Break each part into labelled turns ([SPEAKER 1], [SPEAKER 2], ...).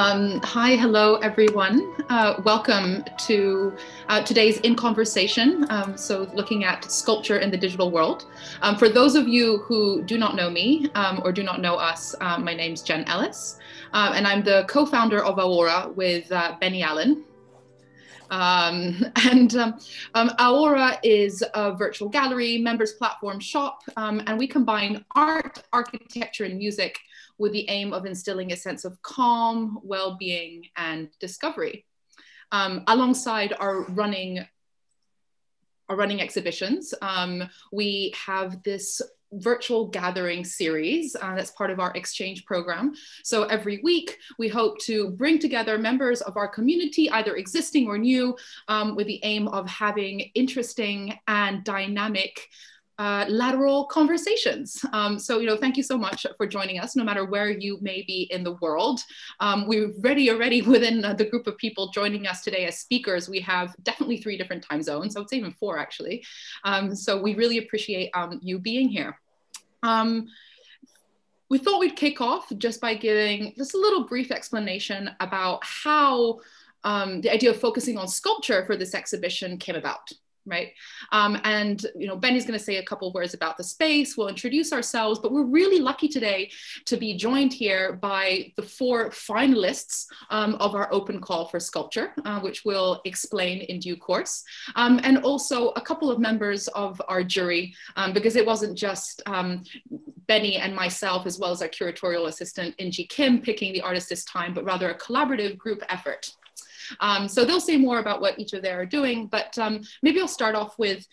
[SPEAKER 1] Um, hi, hello, everyone. Uh, welcome to uh, today's In Conversation. Um, so, looking at sculpture in the digital world. Um, for those of you who do not know me um, or do not know us, um, my name's Jen Ellis, uh, and I'm the co founder of AORA with uh, Benny Allen. Um, and um, um, AORA is a virtual gallery, members platform shop, um, and we combine art, architecture, and music with the aim of instilling a sense of calm, well-being, and discovery. Um, alongside our running our running exhibitions, um, we have this virtual gathering series uh, that's part of our exchange program. So every week we hope to bring together members of our community, either existing or new, um, with the aim of having interesting and dynamic uh, lateral conversations. Um, so, you know, thank you so much for joining us, no matter where you may be in the world. Um, we're ready already within the group of people joining us today as speakers. We have definitely three different time zones. I would say even four, actually. Um, so we really appreciate um, you being here. Um, we thought we'd kick off just by giving just a little brief explanation about how um, the idea of focusing on sculpture for this exhibition came about right? Um, and you know, Benny's going to say a couple words about the space. We'll introduce ourselves, but we're really lucky today to be joined here by the four finalists um, of our open call for sculpture, uh, which we'll explain in due course, um, and also a couple of members of our jury, um, because it wasn't just um, Benny and myself, as well as our curatorial assistant Inji Kim, picking the artist this time, but rather a collaborative group effort. Um, so they'll say more about what each of them are doing, but um, maybe I'll start off with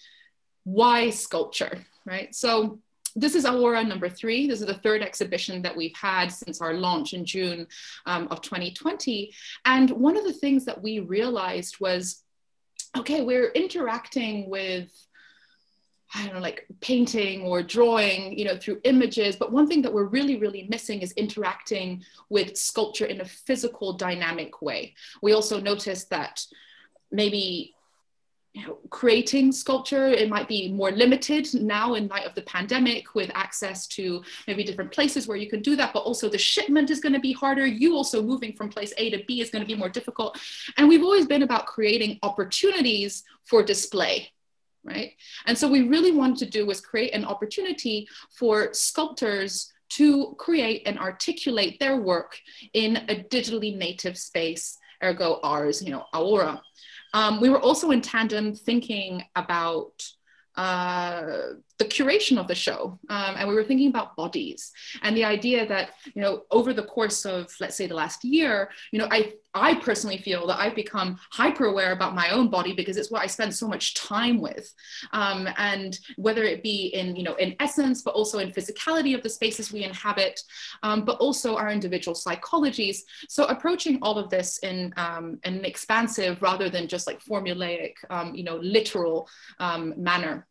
[SPEAKER 1] why sculpture, right? So this is AORA number three. This is the third exhibition that we've had since our launch in June um, of 2020. And one of the things that we realized was, okay, we're interacting with I don't know, like painting or drawing, you know, through images. But one thing that we're really, really missing is interacting with sculpture in a physical, dynamic way. We also noticed that maybe you know, creating sculpture, it might be more limited now in light of the pandemic with access to maybe different places where you can do that, but also the shipment is going to be harder. You also moving from place A to B is going to be more difficult. And we've always been about creating opportunities for display right? And so we really wanted to do was create an opportunity for sculptors to create and articulate their work in a digitally native space, ergo ours, you know, AORA. Um, we were also in tandem thinking about uh, the curation of the show um, and we were thinking about bodies and the idea that you know over the course of let's say the last year you know i i personally feel that i've become hyper aware about my own body because it's what i spend so much time with. Um, and whether it be in you know in essence but also in physicality of the spaces we inhabit um, but also our individual psychologies. So approaching all of this in, um, in an expansive rather than just like formulaic um, you know literal um, manner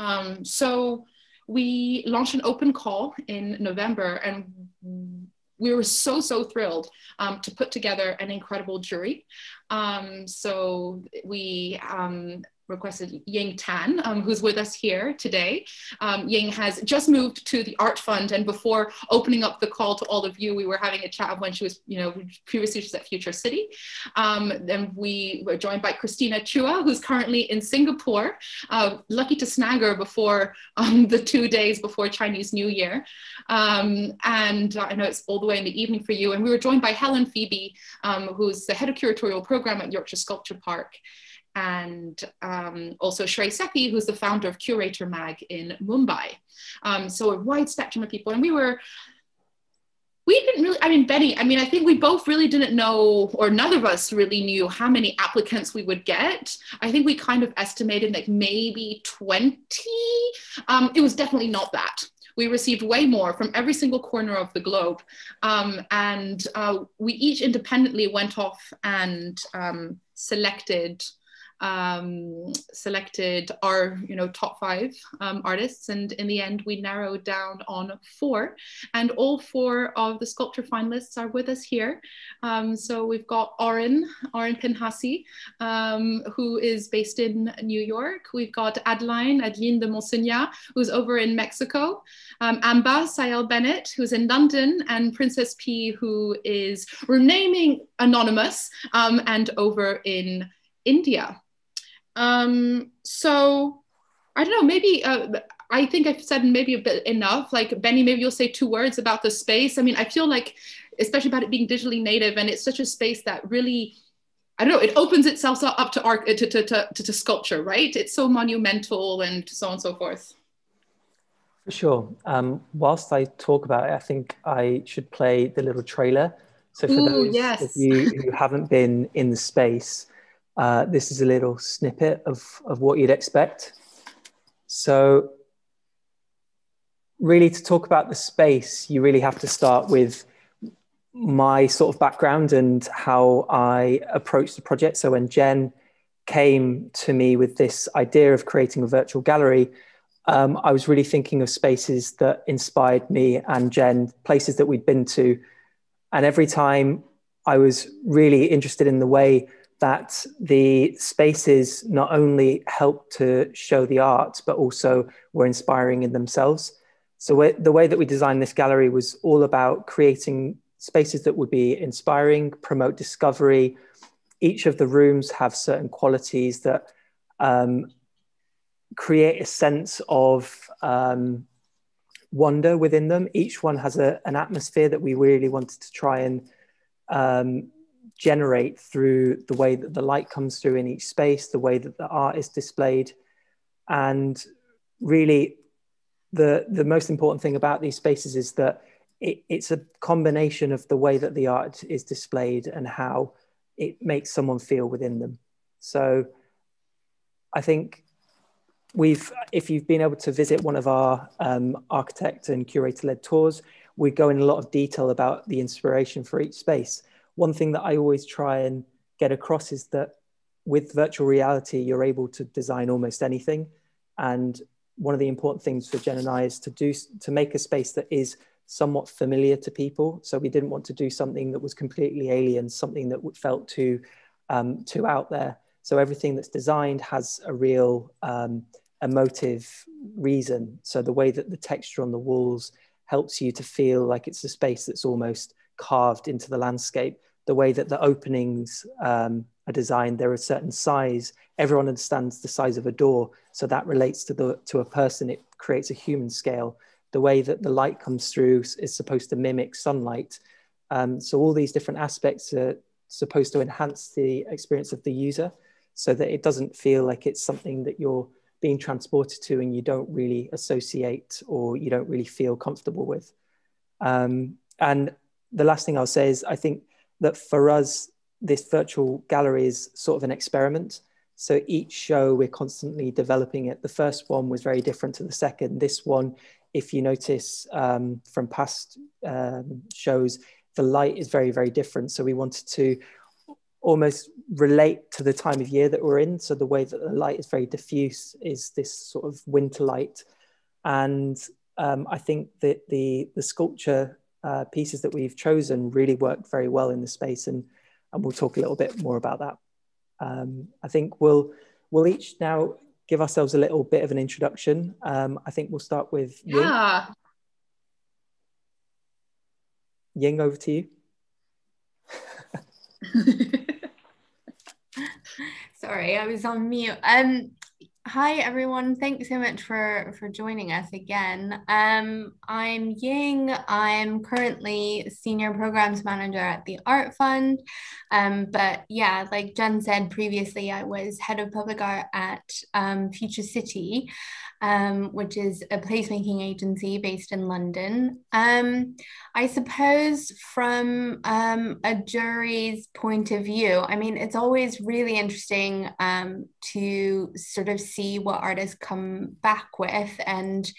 [SPEAKER 1] um, so we launched an open call in November and we were so, so thrilled um, to put together an incredible jury. Um, so we um, requested Ying Tan, um, who's with us here today. Um, Ying has just moved to the Art Fund, and before opening up the call to all of you, we were having a chat when she was, you know, previously she was at Future City. Um, then we were joined by Christina Chua, who's currently in Singapore. Uh, lucky to snag her before um, the two days before Chinese New Year. Um, and I know it's all the way in the evening for you. And we were joined by Helen Pheby, um, who's the head of curatorial program at Yorkshire Sculpture Park and um, also Shrey Sethi, who's the founder of Curator Mag in Mumbai. Um, so a wide spectrum of people. And we were, we didn't really, I mean, Benny, I mean, I think we both really didn't know, or none of us really knew how many applicants we would get. I think we kind of estimated like maybe 20. Um, it was definitely not that. We received way more from every single corner of the globe. Um, and uh, we each independently went off and um, selected um, selected our you know top five um, artists, and in the end we narrowed down on four, and all four of the sculpture finalists are with us here. Um, so we've got Oren Oren Pinhassi, um, who is based in New York. We've got Adeline Adeline de Monseignat, who's over in Mexico. Um, Amba Sayal-Bennett, who's in London, and Princess Pea, who is renaming anonymous um, and over in India. Um, so I don't know, maybe uh, I think I've said maybe a bit enough. Like Benny, maybe you'll say two words about the space. I mean, I feel like, especially about it being digitally native, and it's such a space that really, I don't know, it opens itself up to art, to, to, to, to, sculpture, right? It's so monumental and so on and so forth.
[SPEAKER 2] For sure. Um, whilst I talk about it, I think I should play the little trailer. So for Ooh, those yes. of you who haven't been in the space, uh, this is a little snippet of, of what you'd expect. So, really, to talk about the space, you really have to start with my sort of background and how I approached the project. So, when Jen came to me with this idea of creating a virtual gallery, um, I was really thinking of spaces that inspired me and Jen, places that we'd been to. And every time I was really interested in the way that the spaces not only help to show the art, but also were inspiring in themselves. So the way that we designed this gallery was all about creating spaces that would be inspiring, promote discovery. Each of the rooms have certain qualities that um, create a sense of um, wonder within them. Each one has a, an atmosphere that we really wanted to try and um, generate through the way that the light comes through in each space, the way that the art is displayed. And really, the, the most important thing about these spaces is that it, it's a combination of the way that the art is displayed and how it makes someone feel within them. So I think we've, if you've been able to visit one of our um, architect and curator led tours, we go in a lot of detail about the inspiration for each space one thing that I always try and get across is that with virtual reality, you're able to design almost anything. And one of the important things for Jen and I is to do to make a space that is somewhat familiar to people. So we didn't want to do something that was completely alien, something that felt too um, too out there. So everything that's designed has a real um, emotive reason. So the way that the texture on the walls helps you to feel like it's a space that's almost carved into the landscape the way that the openings um, are designed. They're a certain size. Everyone understands the size of a door, so that relates to the to a person. It creates a human scale. The way that the light comes through is supposed to mimic sunlight. Um, so all these different aspects are supposed to enhance the experience of the user, so that it doesn't feel like it's something that you're being transported to and you don't really associate or you don't really feel comfortable with. Um, and the last thing I'll say is I think that for us, this virtual gallery is sort of an experiment. So each show, we're constantly developing it. The first one was very different to the second. This one, if you notice um, from past um, shows, the light is very, very different. So we wanted to almost relate to the time of year that we're in. So the way that the light is very diffuse is this sort of winter light. And um, I think that the, the sculpture uh, pieces that we've chosen really work very well in the space, and and we'll talk a little bit more about that. Um, I think we'll we'll each now give ourselves a little bit of an introduction. Um, I think we'll start with
[SPEAKER 1] yeah.
[SPEAKER 2] Ying. Ying, over to you.
[SPEAKER 3] Sorry, I was on mute. Um, Hi everyone, thanks so much for for joining us again. Um, I'm Ying. I'm currently senior programs manager at the Art Fund. Um, but yeah, like Jen said previously, I was head of public art at um, Future City, um, which is a placemaking agency based in London. Um, I suppose from um, a jury's point of view, I mean, it's always really interesting um, to sort of see what artists come back with and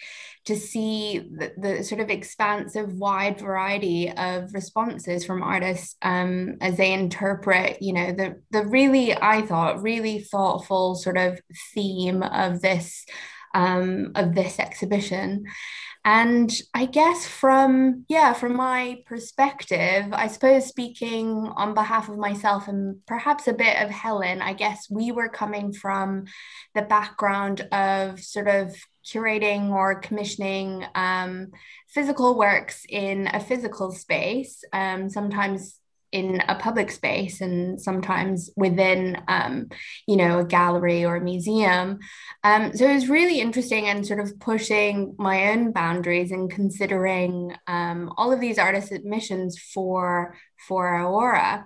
[SPEAKER 3] to see the, the sort of expansive wide variety of responses from artists um, as they interpret you know the the really i thought really thoughtful sort of theme of this um, of this exhibition. And I guess from, yeah, from my perspective, I suppose speaking on behalf of myself and perhaps a bit of Helen, I guess we were coming from the background of sort of curating or commissioning um, physical works in a physical space, um, sometimes in a public space and sometimes within um, you know a gallery or a museum. Um, so it was really interesting and sort of pushing my own boundaries and considering um, all of these artist submissions for for AORA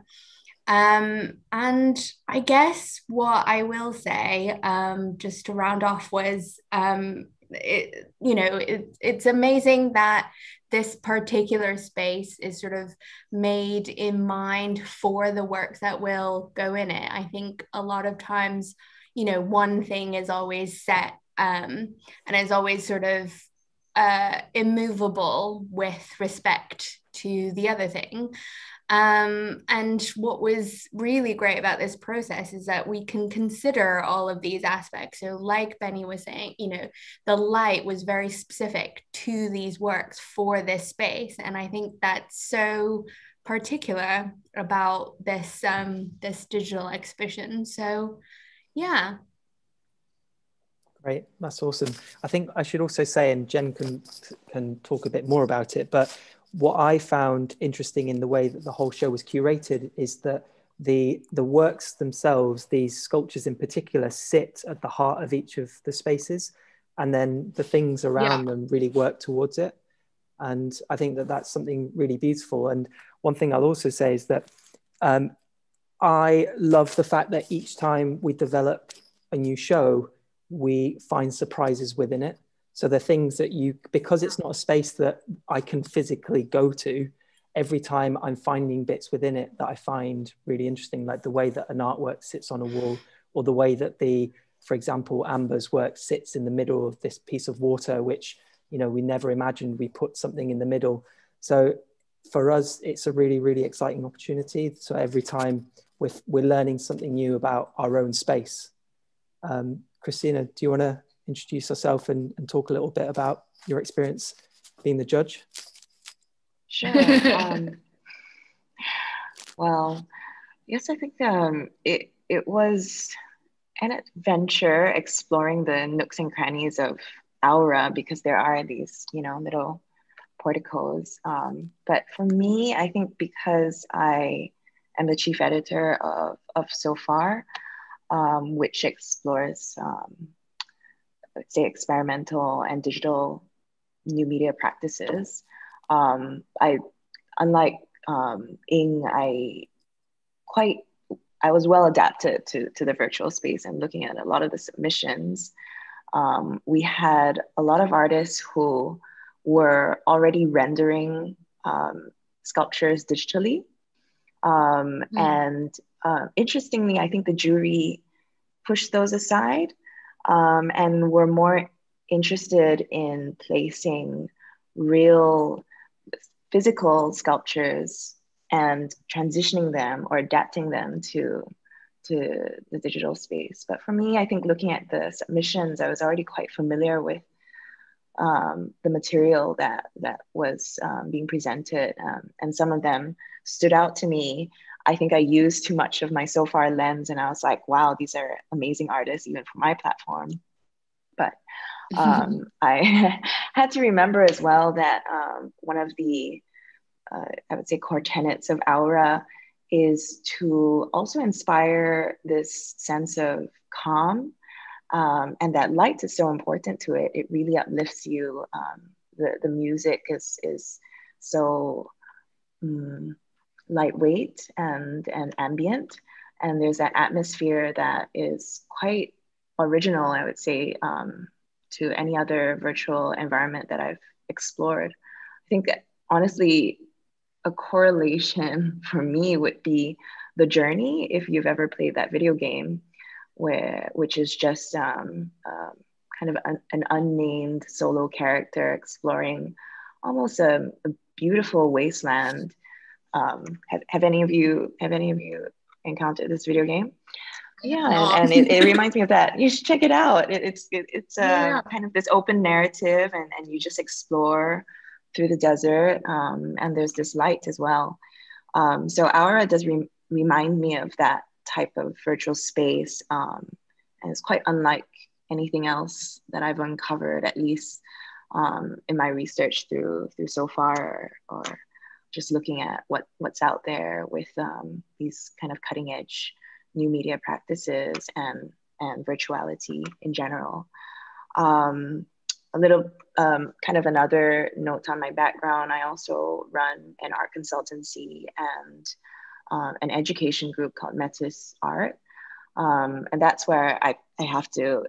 [SPEAKER 3] um, and I guess what I will say, um, just to round off, was um, it, you know, it, it's amazing that this particular space is sort of made in mind for the work that will go in it. I think a lot of times, you know, one thing is always set um, and is always sort of uh, immovable with respect to the other thing. Um, and what was really great about this process is that we can consider all of these aspects. So, like Benny was saying, you know, the light was very specific to these works for this space. And I think that's so particular about this um, this digital exhibition. So, yeah.
[SPEAKER 2] Great, that's awesome. I think I should also say, and Jen can can talk a bit more about it, but what I found interesting in the way that the whole show was curated is that the the works themselves, these sculptures in particular, sit at the heart of each of the spaces, and then the things around yeah. them really work towards it. And I think that that's something really beautiful. And one thing I'll also say is that um, I love the fact that each time we develop a new show, we find surprises within it. So the things that you, because it's not a space that I can physically go to, every time I'm finding bits within it that I find really interesting, like the way that an artwork sits on a wall, or the way that the, for example, Amba's work sits in the middle of this piece of water, which you know we never imagined we put something in the middle. So for us, it's a really, really exciting opportunity. So every time we're, we're learning something new about our own space. Um, Christina, do you want to introduce yourself and, and talk a little bit about your experience being the judge?
[SPEAKER 4] Sure. um, well, yes, I think um, it, it was an adventure exploring the nooks and crannies of AORA because there are these, you know, little porticos. Um, but for me, I think because I am the chief editor of, of So Far, um, which explores um, let's say experimental and digital new media practices. Um, I, unlike um, Ying, I quite, I was well adapted to, to the virtual space and looking at a lot of the submissions. Um, we had a lot of artists who were already rendering um, sculptures digitally. Mm. And uh, interestingly, I think the jury pushed those aside um, and we're more interested in placing real physical sculptures and transitioning them or adapting them to to the digital space. But for me, I think looking at the submissions, I was already quite familiar with um, the material that that was um, being presented, um, and some of them stood out to me I think I used too much of my so far lens and I was like, wow, these are amazing artists, even for my platform. But um, I had to remember as well that um, one of the, uh, I would say, core tenets of AORA is to also inspire this sense of calm. Um, and that light is so important to it. It really uplifts you. Um, the, the music is, is so. Um, lightweight and, and ambient. And there's that atmosphere that is quite original, I would say, um, to any other virtual environment that I've explored. I think honestly, a correlation for me would be the journey. If you've ever played that video game, where which is just um, um, kind of an, an, unnamed solo character exploring almost a, a beautiful wasteland. Um, have, have any of you have any of you encountered this video game? Yeah, and, and it, it, reminds me of that. You should check it out. It, it's it, it's uh, yeah. kind of this open narrative, and, and you just explore through the desert. Um, and there's this light as well. Um, so AORA does re- remind me of that type of virtual space, um, and it's quite unlike anything else that I've uncovered, at least um, in my research through through so far, or, or just looking at what what's out there with um, these kind of cutting edge new media practices and and virtuality in general. Um, a little um, kind of another note on my background. I also run an art consultancy and um, an education group called Metis Art. Um, and that's where I, I have to,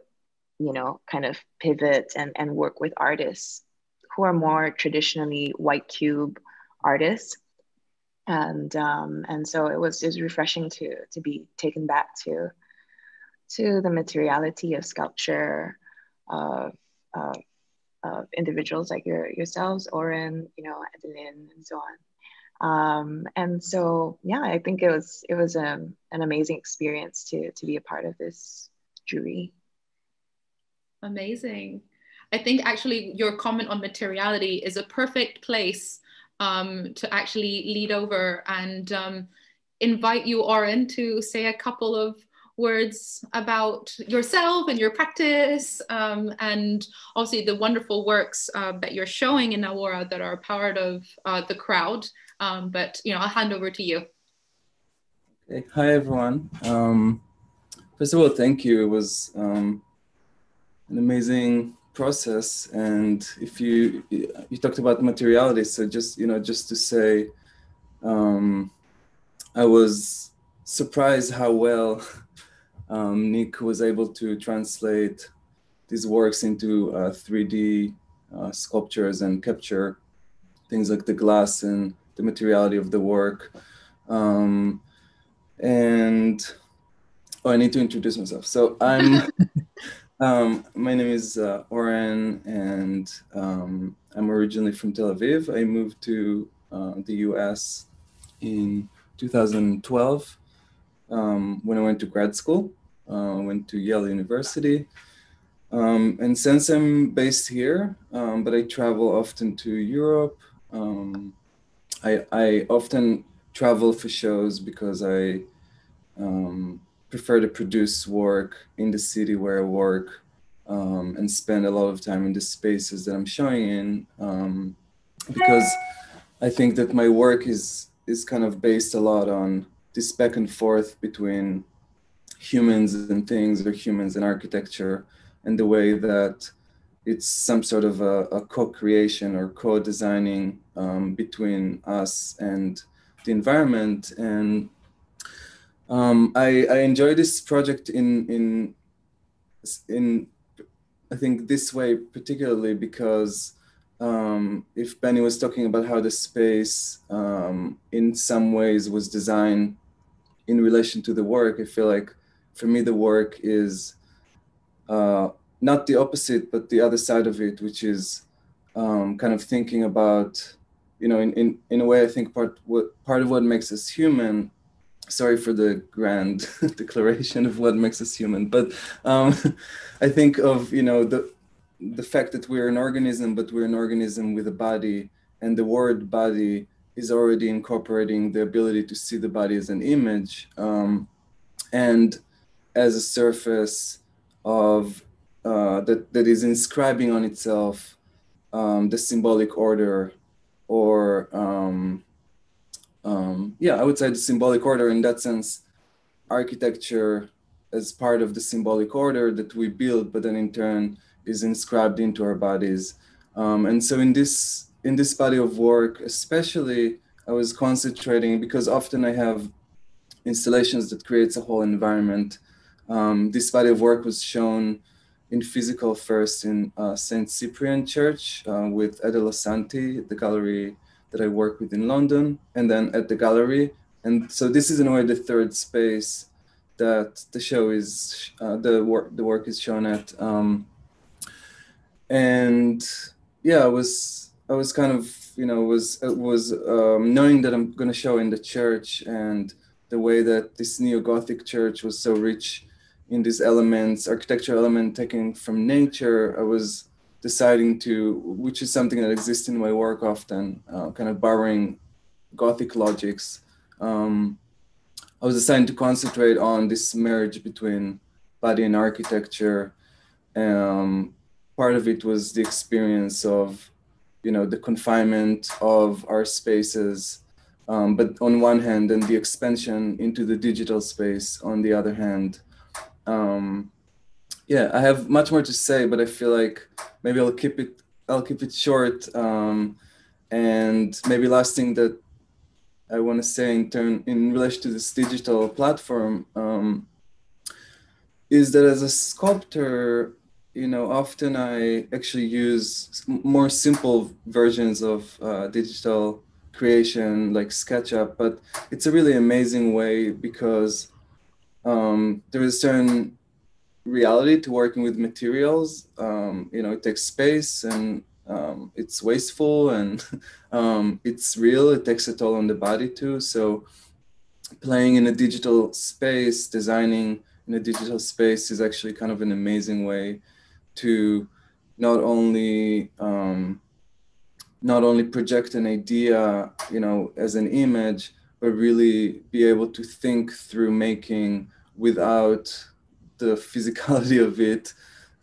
[SPEAKER 4] you know, kind of pivot and, and work with artists who are more traditionally white cube artists. And um, and so it was was refreshing to to be taken back to to the materiality of sculpture, of, of, of individuals like your yourselves, Oren, you know, Adeline, and so on. Um, and so, yeah, I think it was it was um, an amazing experience to to be a part of this jury.
[SPEAKER 1] Amazing. I think actually your comment on materiality is a perfect place um, to actually lead over and um, invite you, Oren, to say a couple of words about yourself and your practice um, and obviously the wonderful works uh, that you're showing in AORA that are part of uh, the crowd. Um, but you know, I'll hand over to you.
[SPEAKER 5] Okay. Hi everyone. Um, first of all, thank you. It was um, an amazing process, and if you you talked about materiality, so just you know, just to say, um, I was surprised how well um, Nick was able to translate these works into uh, 3D uh, sculptures and capture things like the glass and the materiality of the work. Um, and oh, I need to introduce myself. So I'm, um, my name is uh, Oren, and um, I'm originally from Tel Aviv. I moved to uh, the U.S. in 2012 um, when I went to grad school. Uh, went to Yale University. Um, and since I'm based here, um, but I travel often to Europe, um, I, I often travel for shows because I prefer to produce work in the city where I work um, and spend a lot of time in the spaces that I'm showing in um, because I think that my work is is kind of based a lot on this back and forth between humans and things or humans and architecture and the way that it's some sort of a, a co-creation or co-designing um, between us and the environment. And um, I, I enjoy this project in in in I think this way particularly because um, if Benny was talking about how the space um, in some ways was designed in relation to the work, I feel like for me the work is uh, not the opposite, but the other side of it, which is um, kind of thinking about, you know, in, in, in a way, I think part what part of what makes us human. Sorry for the grand declaration of what makes us human, but um, I think of you know the the fact that we're an organism, but we're an organism with a body, and the word body is already incorporating the ability to see the body as an image um, and as a surface of uh, that, that is inscribing on itself um, the symbolic order or um, um, yeah i would say the symbolic order in that sense architecture as part of the symbolic order that we build but then in turn is inscribed into our bodies um, and so in this in this body of work especially i was concentrating because often i have installations that creates a whole environment um, this body of work was shown in physical first in uh, St. Cyprian Church uh, with Edel Assanti, the gallery that I work with in London, and then at the gallery. And so this is in a way the third space that the show is uh, the work the work is shown at um, and yeah i was i was kind of you know was was um, knowing that i'm going to show in the church and the way that this neo-gothic church was so rich in these elements architectural element taken from nature i was deciding to which is something that exists in my work often uh, kind of borrowing gothic logics um, I was assigned to concentrate on this marriage between body and architecture. Um, part of it was the experience of, you know, the confinement of our spaces, um, but on one hand, and the expansion into the digital space on the other hand. Um, yeah, I have much more to say, but I feel like maybe I'll keep it. I'll keep it short. Um, and maybe last thing that I want to say in turn in relation to this digital platform um, is that as a sculptor, you know, often I actually use more simple versions of uh, digital creation like SketchUp, but it's a really amazing way because um, there is certain reality to working with materials. Um, you know, it takes space and um, it's wasteful and um, it's real. It takes a toll on the body too. So playing in a digital space, designing in a digital space is actually kind of an amazing way to not only um, not only project an idea, you know, as an image, but really be able to think through making without the physicality of it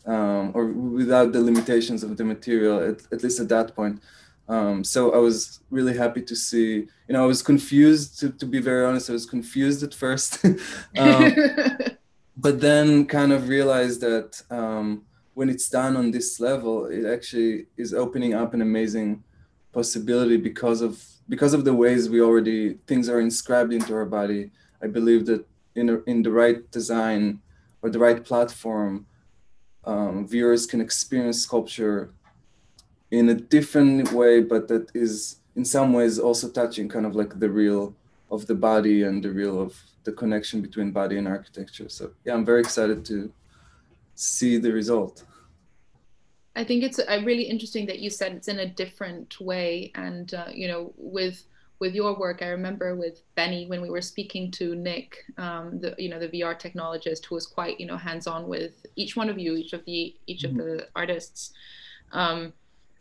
[SPEAKER 5] um, or without the limitations of the material, at, at least at that point. Um, so I was really happy to see, you know, I was confused, to, to be very honest, I was confused at first. um, but then kind of realized that um, when it's done on this level, it actually is opening up an amazing possibility because of because of the ways we already things are inscribed into our body. I believe that in a, in the right design or the right platform, um, viewers can experience sculpture in a different way, but that is in some ways also touching kind of like the real of the body and the real of the connection between body and architecture. So yeah, I'm very excited to see the result.
[SPEAKER 1] I think it's uh, really interesting that you said it's in a different way, and uh, you know, with with your work, I remember with Benny when we were speaking to Nick, um, the you know the VR technologist who was quite you know hands on with each one of you, each of the each mm-hmm. of the artists. Um,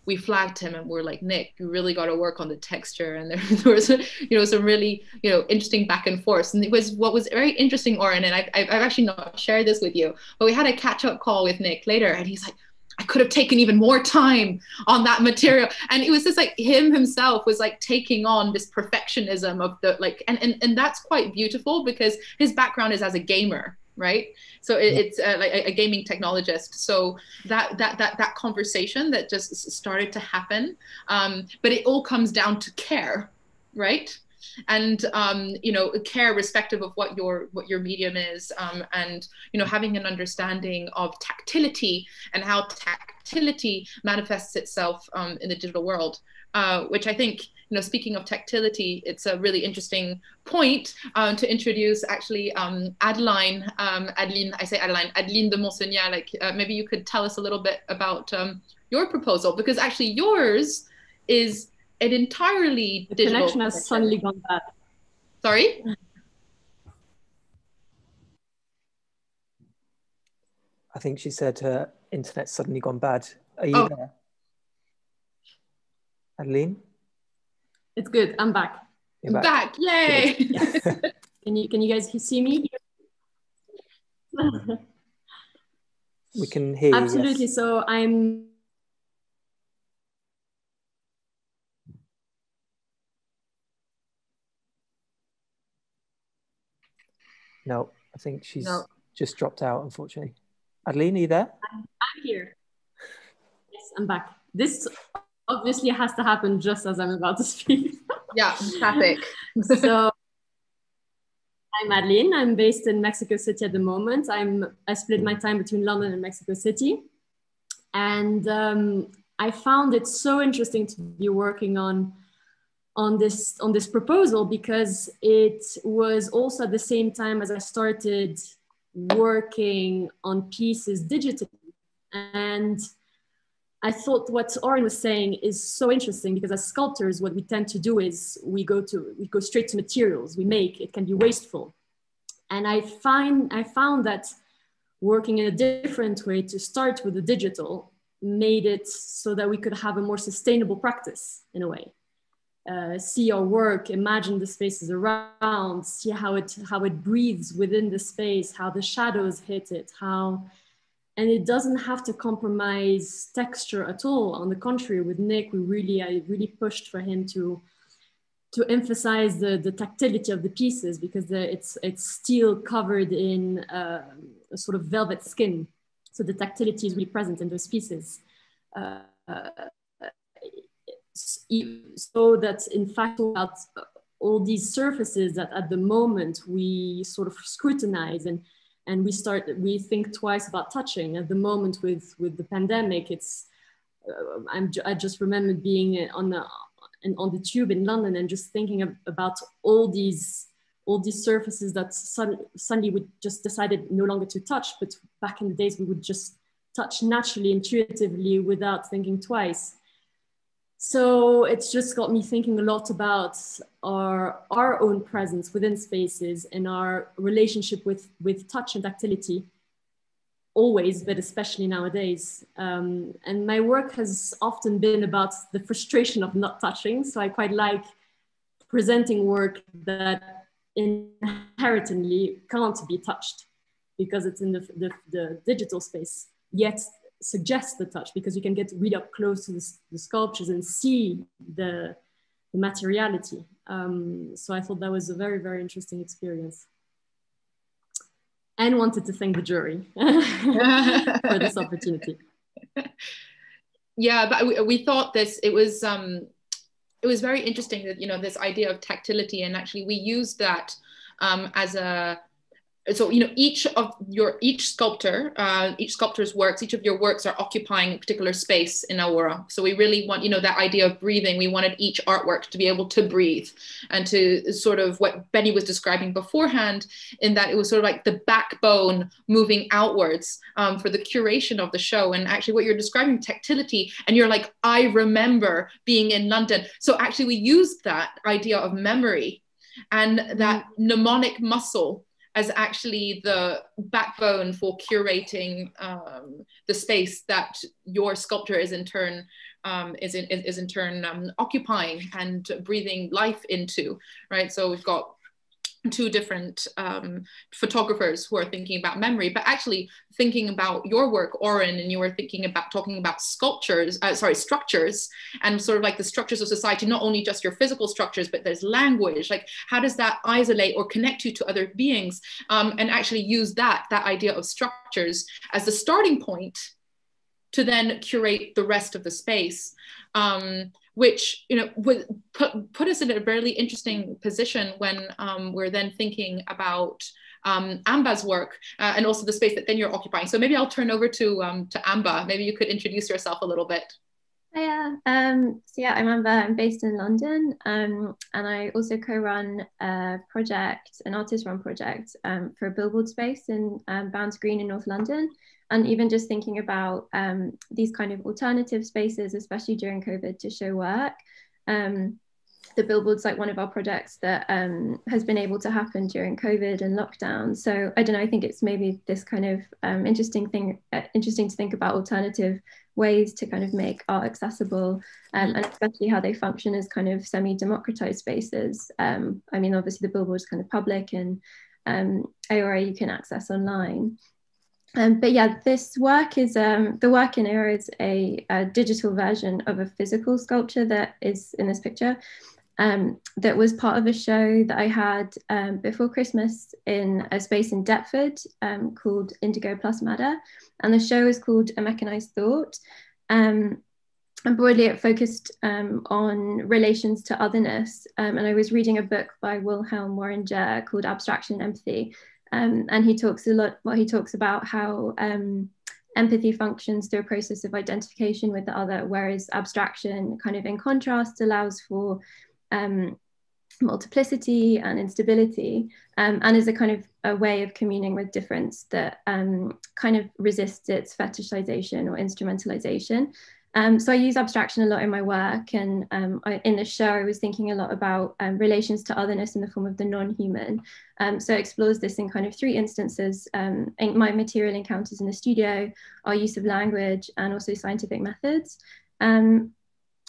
[SPEAKER 1] we flagged him and we're like, Nick, you really got to work on the texture. And there, there, was, you know, some really, you know, interesting back and forth. And it was what was very interesting, Oren, and I, I've actually not shared this with you, but we had a catch up call with Nick later, and he's like, I could have taken even more time on that material. And it was just like him himself was like taking on this perfectionism of the like, and, and, and that's quite beautiful because his background is as a gamer, right? So it, it's uh, like a, a, gaming technologist. So that, that, that, that conversation that just started to happen, um, but it all comes down to care, right? And um, you know care respective of what your what your medium is um, and you know having an understanding of tactility and how tactility manifests itself um, in the digital world uh, which I think, you know, speaking of tactility, it's a really interesting point um, to introduce actually um, Adeline, um, Adeline, I say Adeline, Adeline de Monseignat, like uh, maybe you could tell us a little bit about um, your proposal, because actually yours is an entirely
[SPEAKER 6] the digital connection has suddenly gone bad.
[SPEAKER 1] Sorry?
[SPEAKER 2] I think she said her internet suddenly gone bad. Are you oh. there? Adeline?
[SPEAKER 6] It's good. I'm back.
[SPEAKER 1] You're back. back. Yay!
[SPEAKER 6] Yes. can you can you guys see me?
[SPEAKER 2] we can hear you.
[SPEAKER 6] Absolutely.
[SPEAKER 2] Yes.
[SPEAKER 6] So I'm
[SPEAKER 2] No, I think she's no. just dropped out, unfortunately. Adeline, are you there?
[SPEAKER 6] I'm, I'm here. Yes, I'm back. This obviously has to happen just as I'm about to speak.
[SPEAKER 1] yeah, traffic.
[SPEAKER 6] so I'm Adeline. I'm based in Mexico City at the moment. I'm I split my time between London and Mexico City, and um, I found it so interesting to be working on on this on this proposal because it was also at the same time as I started working on pieces digitally. And I thought what Oren was saying is so interesting because as sculptors, what we tend to do is we go to we go straight to materials. We make it can be wasteful, and I find I found that working in a different way to start with the digital made it so that we could have a more sustainable practice in a way uh, see your work, imagine the spaces around, see how it how it breathes within the space, how the shadows hit it, how and it doesn't have to compromise texture at all. On the contrary, with Nick, we really I really pushed for him to to emphasize the, the tactility of the pieces because the, it's it's still covered in uh, a sort of velvet skin, so the tactility is really present in those pieces. Uh, uh, so that in fact about all these surfaces that at the moment we sort of scrutinize and and we start we think twice about touching. At the moment with with the pandemic it's uh, I'm, i just remember being on the on the tube in london and just thinking of, about all these all these surfaces that suddenly we just decided no longer to touch. But back in the days we would just touch naturally intuitively without thinking twice so it's just got me thinking a lot about our, our own presence within spaces and our relationship with, with touch and tactility, always, but especially nowadays. Um, and my work has often been about the frustration of not touching. So I quite like presenting work that inherently can't be touched because it's in the, the, the digital space. Yet suggest the touch because you can get really up close to the, the sculptures and see the, the materiality. Um, so I thought that was a very, very interesting experience. And wanted to thank the jury for this opportunity.
[SPEAKER 1] Yeah, but we, we thought this, it was, um, it was very interesting that, you know, this idea of tactility and actually we used that um, as a, so you know each of your each sculptor uh, each sculptor's works each of your works are occupying a particular space in AORA so we really want you know that idea of breathing we wanted each artwork to be able to breathe and to sort of what benny was describing beforehand in that it was sort of like the backbone moving outwards um, for the curation of the show. And actually what you're describing tactility and you're like i remember being in london. So actually we used that idea of memory and that mm. mnemonic muscle as actually the backbone for curating um, the space that your sculpture is in turn um, is in is in turn um, occupying and breathing life into, right? So we've got two different um, photographers who are thinking about memory, but actually thinking about your work, Oren, and you were thinking about talking about sculptures, uh, sorry, structures, and sort of like the structures of society, not only just your physical structures, but there's language. Like, how does that isolate or connect you to other beings? Um, and actually use that, that idea of structures as the starting point to then curate the rest of the space. Um, which you know would put, put us in a really interesting position when um, we're then thinking about um, Amba's work uh, and also the space that then you're occupying. So maybe I'll turn over to um, to Amba. Maybe you could introduce yourself a little bit.
[SPEAKER 7] Yeah. Um, so yeah, I'm Amba. I'm based in London, um, and I also co-run a project, an artist-run project um, for a billboard space in um, Bounds Green in North London and even just thinking about um, these kind of alternative spaces, especially during COVID, to show work. Um, the billboard's like one of our projects that um, has been able to happen during COVID and lockdown. So I don't know. I think it's maybe this kind of um, interesting thing, uh, interesting to think about alternative ways to kind of make art accessible, um, and especially how they function as kind of semi-democratized spaces. Um, I mean, obviously the billboard is kind of public, and um, AORA you can access online. Um, but yeah, this work is um, the work in AORA is a, a, digital version of a physical sculpture that is in this picture. Um, that was part of a show that I had um, before Christmas in a space in Deptford um, called Indigo Plus Madder, and the show is called A Mechanized Thought. Um, and broadly, it focused on relations to otherness. and I was reading a book by Wilhelm Worringer called Abstraction and Empathy, um, and he talks a lot, well, he talks about how um, empathy functions through a process of identification with the other, whereas abstraction, kind of in contrast, allows for um, multiplicity and instability, um, and is a kind of a way of communing with difference that um, kind of resists its fetishization or instrumentalization. Um, so I use abstraction a lot in my work, and um, I, in the show, I was thinking a lot about um, relations to otherness in the form of the non-human. Um, so it explores this in kind of three instances: um, my material encounters in the studio, our use of language, and also scientific methods. Um,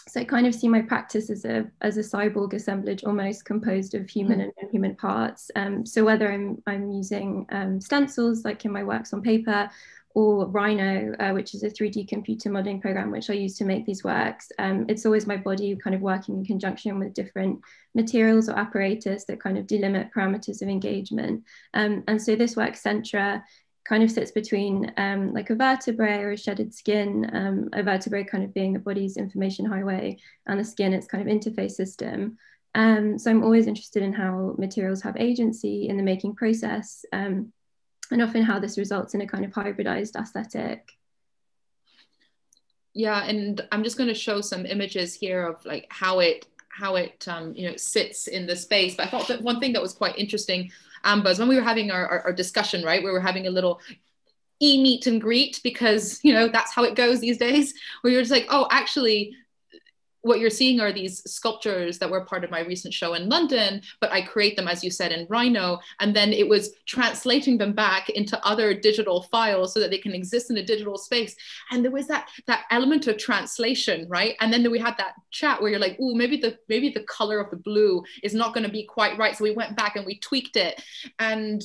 [SPEAKER 7] so I kind of see my practice as a as a cyborg assemblage, almost composed of human mm. and non-human parts. so whether I'm I'm using stencils, like in my works on paper, or Rhino, uh, which is a 3D computer modeling program, which I use to make these works. Um, it's always my body kind of working in conjunction with different materials or apparatus that kind of delimit parameters of engagement. Um, and so this work, Centra, kind of sits between um, like a vertebrae or a shedded skin, um, a vertebrae kind of being the body's information highway, and the skin, its kind of interface system. Um, so I'm always interested in how materials have agency in the making process. Um, and often how this results in a kind of hybridized aesthetic.
[SPEAKER 1] Yeah, and I'm just going to show some images here of like how it how it um, you know sits in the space. But I thought that one thing that was quite interesting, Amba, is when we were having our, our, our discussion, right? We were having a little e meet and greet because you know that's how it goes these days. Where you're just like, oh, actually, what you're seeing are these sculptures that were part of my recent show in London, but I create them, as you said, in Rhino. And then it was translating them back into other digital files so that they can exist in a digital space. And there was that, that element of translation, right? And then we had that chat where you're like, oh, maybe the maybe the color of the blue is not going to be quite right. So we went back and we tweaked it. And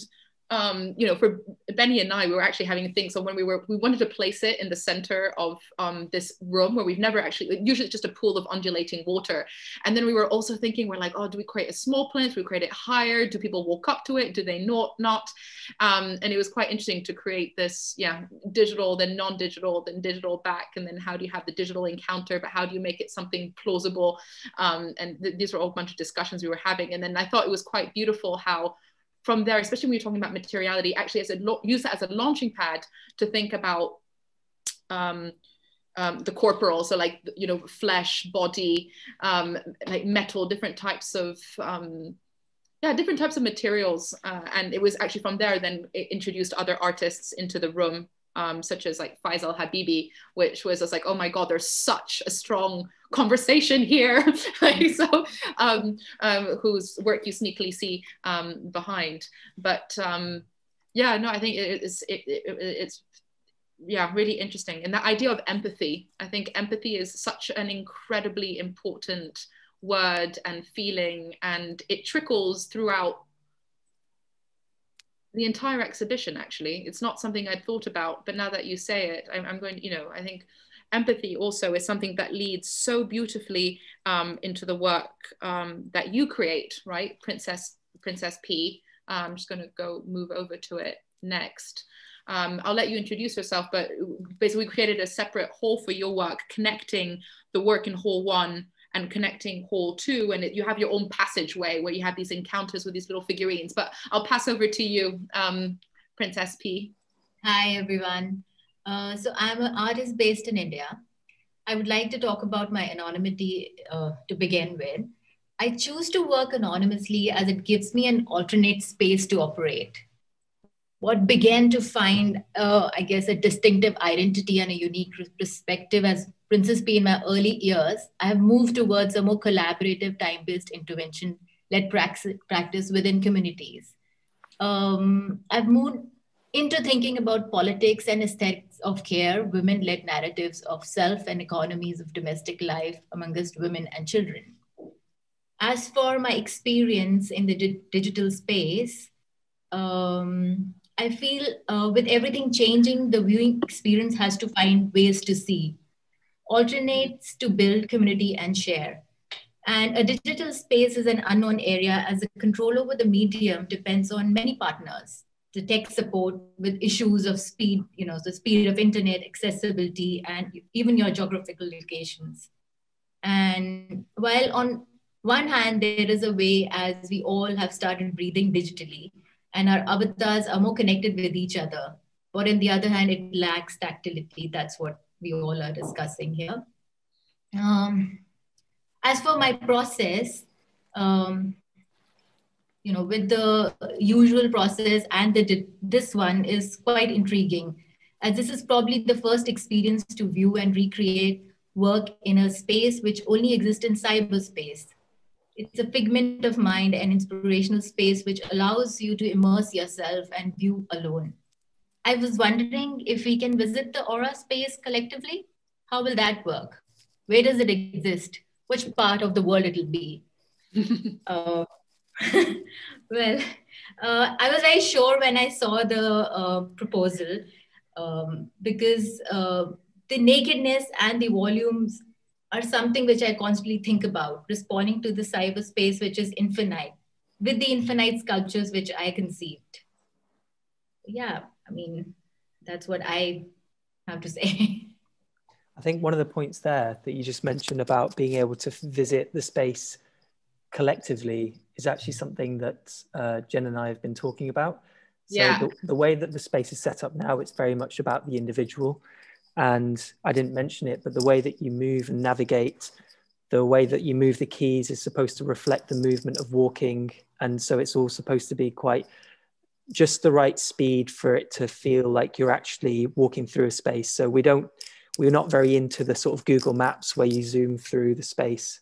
[SPEAKER 1] um, you know, for Benny and I, we were actually having a thing. So when we were, we wanted to place it in the center of um, this room where we've never actually, usually it's just a pool of undulating water. And then we were also thinking, we're like, oh, do we create a small plant? Do we create it higher? Do people walk up to it? Do they not? Not? Um, and it was quite interesting to create this, yeah, digital, then non-digital, then digital back, and then how do you have the digital encounter? But how do you make it something plausible? Um, and th these were all a bunch of discussions we were having. And then I thought it was quite beautiful how from there, especially when you're talking about materiality, actually as a use that as a launching pad to think about um, um, the corporal, so like you know, flesh, body, um, like metal, different types of um, yeah, different types of materials, uh, and it was actually from there then it introduced other artists into the room um, such as like Faisal Habibi, which was just like, oh my God, there's such a strong conversation here. like, so, um, um, whose work you sneakily see um, behind. But um, yeah, no, I think it, it's, it, it, it's, yeah, really interesting. And the idea of empathy, I think empathy is such an incredibly important word and feeling, and it trickles throughout the entire exhibition actually. It's not something i'd thought about but now that you say it i'm, I'm going you know i think empathy also is something that leads so beautifully um, into the work um, that you create right? Princess Princess Pea. I'm just going to go move over to it next. Um, I'll let you introduce yourself, but basically we created a separate hall for your work, connecting the work in hall one and connecting hall two and it, you have your own passageway where you have these encounters with these little figurines. But i'll pass over to you um, Princess Pea.
[SPEAKER 8] Hi everyone. Uh, so i'm an artist based in india. I would like to talk about my anonymity uh, to begin with. I choose to work anonymously as it gives me an alternate space to operate. What began to find, uh, I guess, a distinctive identity and a unique perspective as Princess Pea in my early years, I have moved towards a more collaborative, time based intervention led practice within communities. Um, I've moved into thinking about politics and aesthetics of care, women led narratives of self and economies of domestic life amongst women and children. As for my experience in the di digital space, um, I feel uh, with everything changing, the viewing experience has to find ways to see, alternates to build community and share. And a digital space is an unknown area as the control over the medium depends on many partners. The tech support with issues of speed, you know, the speed of internet, accessibility, and even your geographical locations. And while on one hand, there is a way as we all have started breathing digitally, and our avatars are more connected with each other. But on the other hand, it lacks tactility. That's what we all are discussing here. Um, as for my process, um, you know, with the usual process and the, this one is quite intriguing as this is probably the first experience to view and recreate work in a space which only exists in cyberspace. It's a figment of mind and inspirational space which allows you to immerse yourself and view alone. I was wondering if we can visit the AORA space collectively. How will that work? Where does it exist? Which part of the world it'll be? uh, well, uh, I was very sure when I saw the uh, proposal um, because uh, the nakedness and the volumes are something which I constantly think about, responding to the cyberspace, which is infinite, with the infinite sculptures which I conceived. Yeah, I mean, that's what I have to say.
[SPEAKER 2] I think one of the points there that you just mentioned about being able to visit the space collectively is actually something that uh, Jen and I have been talking about. So
[SPEAKER 1] yeah.
[SPEAKER 2] the, the way that the space is set up now, it's very much about the individual. And I didn't mention it, but the way that you move and navigate, the way that you move the keys is supposed to reflect the movement of walking. And so it's all supposed to be quite just the right speed for it to feel like you're actually walking through a space. So we don't, we're not very into the sort of Google Maps where you zoom through the space.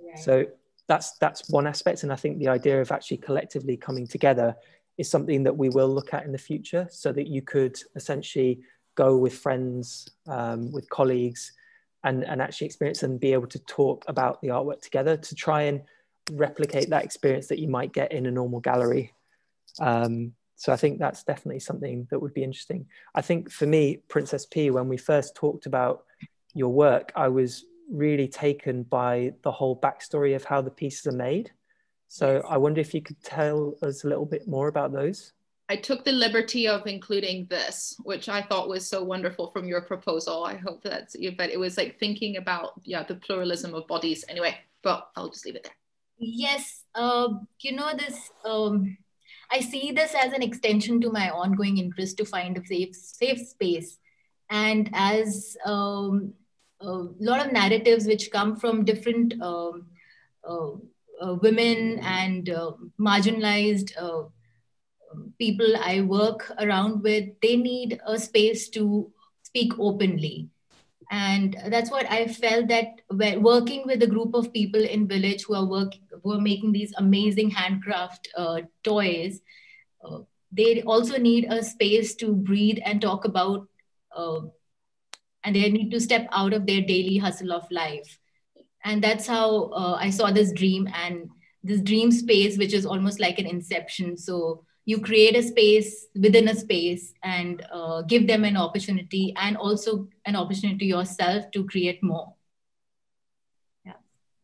[SPEAKER 2] Right. So that's that's one aspect. And I think the idea of actually collectively coming together is something that we will look at in the future so that you could essentially go with friends, um, with colleagues, and, and actually experience and be able to talk about the artwork together to try and replicate that experience that you might get in a normal gallery. Um, so I think that's definitely something that would be interesting. I think for me, Princess Pea, when we first talked about your work, I was really taken by the whole backstory of how the pieces are made. So yes. I wonder if you could tell us a little bit more about those.
[SPEAKER 1] I took the liberty of including this, which I thought was so wonderful from your proposal. I hope that's you, but it was like thinking about yeah the pluralism of bodies. Anyway, but I'll just leave it there.
[SPEAKER 8] Yes, uh, you know this. Um, I see this as an extension to my ongoing interest to find a safe safe space, and as um, a lot of narratives which come from different. Um, uh, uh, women and uh, marginalized uh, people I work around with, they need a space to speak openly. And that's what I felt that working with a group of people in village who are work, who are making these amazing handcraft uh, toys, uh, they also need a space to breathe and talk about, uh, and they need to step out of their daily hustle of life. And that's how uh, i saw this dream and this dream space which is almost like an inception. So you create a space within a space and uh, give them an opportunity and also an opportunity yourself to create more.
[SPEAKER 2] Yeah.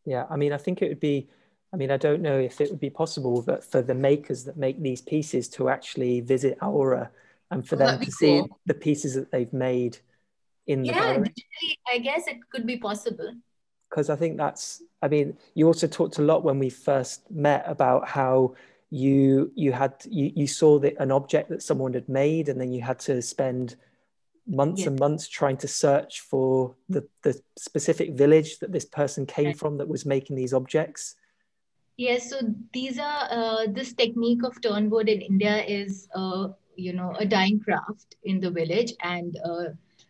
[SPEAKER 2] Yeah i mean i think it would be i mean i don't know if it would be possible but for the makers that make these pieces to actually visit AORA and for well, them to cool. see the pieces that they've made in the
[SPEAKER 8] yeah i guess it could be possible.
[SPEAKER 2] Because I think that's I mean you also talked a lot when we first met about how you you had you, you saw that an object that someone had made and then you had to spend months yeah. and months trying to search for the the specific village that this person came right. from that was making these objects
[SPEAKER 8] yes so these are uh, this technique of turnboard in india is uh, you know a dying craft in the village and uh,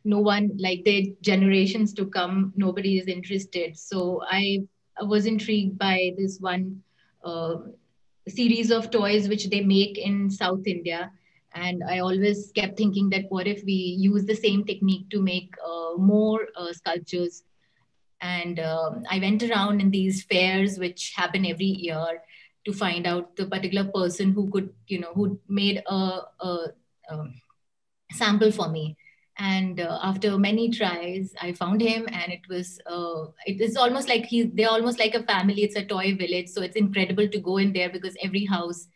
[SPEAKER 8] no one like their generations to come nobody is interested so i was intrigued by this one uh, series of toys which they make in south india. And i always kept thinking that what if we use the same technique to make uh, more uh, sculptures? And um, i went around in these fairs which happen every year to find out the particular person who could you know who made a, a, a um, sample for me and uh, after many tries i found him and it was uh, it is almost like he they're almost like a family. It's a toy village. So it's incredible to go in there because every house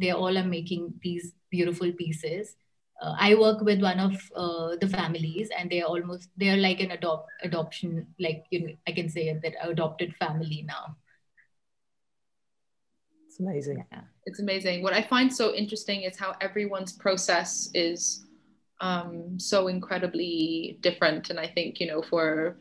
[SPEAKER 8] they all are making these beautiful pieces. Uh, i work with one of uh, the families and they're almost they're like an adopt adoption like you know i can say that adopted family now.
[SPEAKER 2] It's amazing.
[SPEAKER 1] Yeah. it's amazing. What i find so interesting is how everyone's process is um, so incredibly different. And I think, you know, for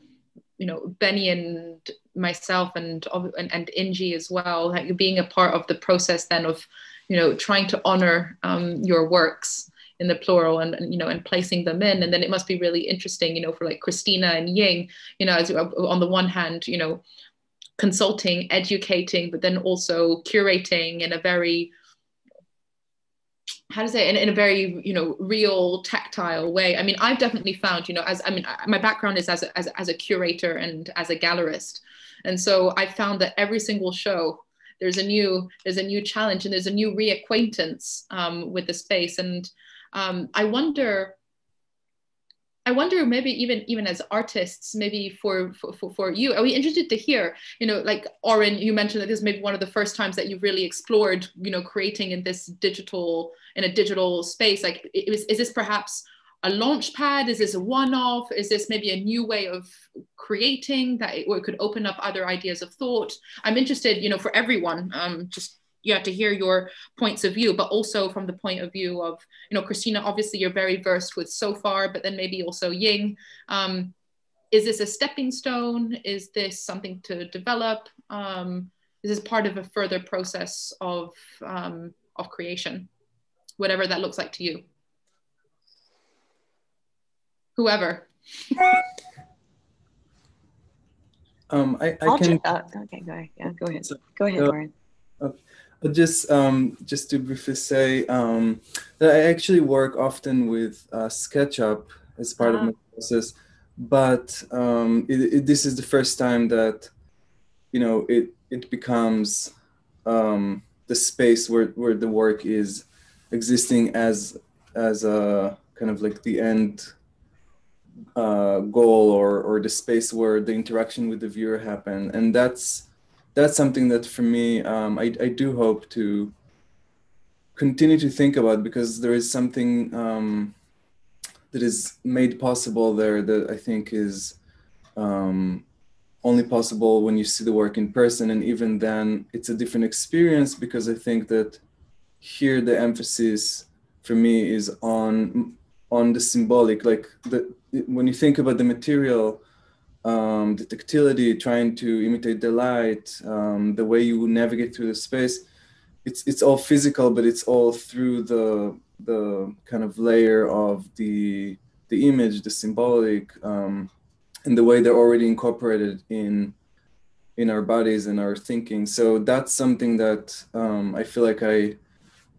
[SPEAKER 1] you know Benny and myself and and, and Inji as well, like being a part of the process then of you know trying to honor um, your works in the plural and, and, you know and placing them in and then it must be really interesting you know for like christina and ying you know as on the one hand you know consulting educating but then also curating in a very how to say in, in a very you know real tactile way. I mean i've definitely found you know as i mean my background is as a, as, as a curator and as a gallerist. And so i found that every single show there's a new there's a new challenge and there's a new reacquaintance um, with the space. And um, i wonder I wonder maybe even even as artists, maybe for, for for you, are we interested to hear, you know, like Oren, you mentioned that this may be one of the first times that you've really explored, you know, creating in this digital in a digital space. Like, is, is this perhaps a launch pad? Is this a one-off? Is this maybe a new way of creating that it, or it could open up other ideas of thought? I'm interested, you know, for everyone, um, just you have to hear your points of view, but also from the point of view of, you know, Christina, obviously you're very versed with so far, but then maybe also Ying. Um, is this a stepping stone? Is this something to develop? Um, is this part of a further process of, um, of creation? Whatever that looks like to you. Whoever.
[SPEAKER 5] Um, I, I can.
[SPEAKER 4] Uh, okay, go ahead. Yeah, go ahead. So, go ahead, Oren.
[SPEAKER 5] Okay just um, just to briefly say um, that I actually work often with uh, SketchUp as part of my ah. process, but um, it, it, this is the first time that you know it it becomes um, the space where where the work is existing as as a kind of like the end uh, goal or or the space where the interaction with the viewer happen, and that's that's something that for me um, I, I do hope to continue to think about because there is something um, that is made possible there that I think is um, only possible when you see the work in person. And even then it's a different experience because I think that here the emphasis for me is on on the symbolic like the when you think about the material um, the tactility, trying to imitate the light, um, the way you navigate through the space. It's it's all physical, but it's all through the the kind of layer of the the image, the symbolic, um, and the way they're already incorporated in in our bodies and our thinking. So that's something that um, I feel like I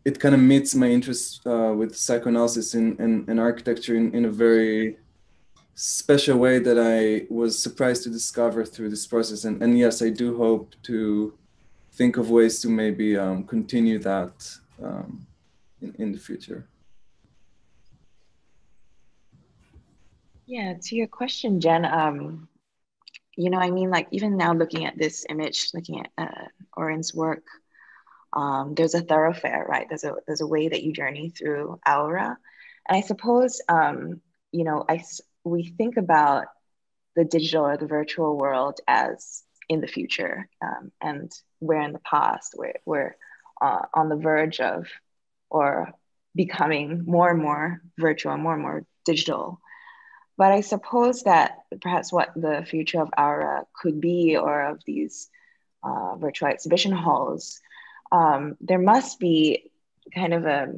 [SPEAKER 5] it kind of meets my interest uh, with psychoanalysis and, and, architecture in, in a very special way that I was surprised to discover through this process. And, and yes, I do hope to think of ways to maybe um, continue that um, in, in the future.
[SPEAKER 4] Yeah, to your question, Jen, um, you know, I mean, like even now looking at this image, looking at uh, Oren's work, um, there's a thoroughfare, right? There's a there's a way that you journey through AORA, and I suppose, um, you know, I we think about the digital or the virtual world as in the future um, and we're in the past we're, we're uh, on the verge of or becoming more and more virtual and more and more digital. But i suppose that perhaps what the future of AORA could be or of these uh, virtual exhibition halls um, there must be kind of a,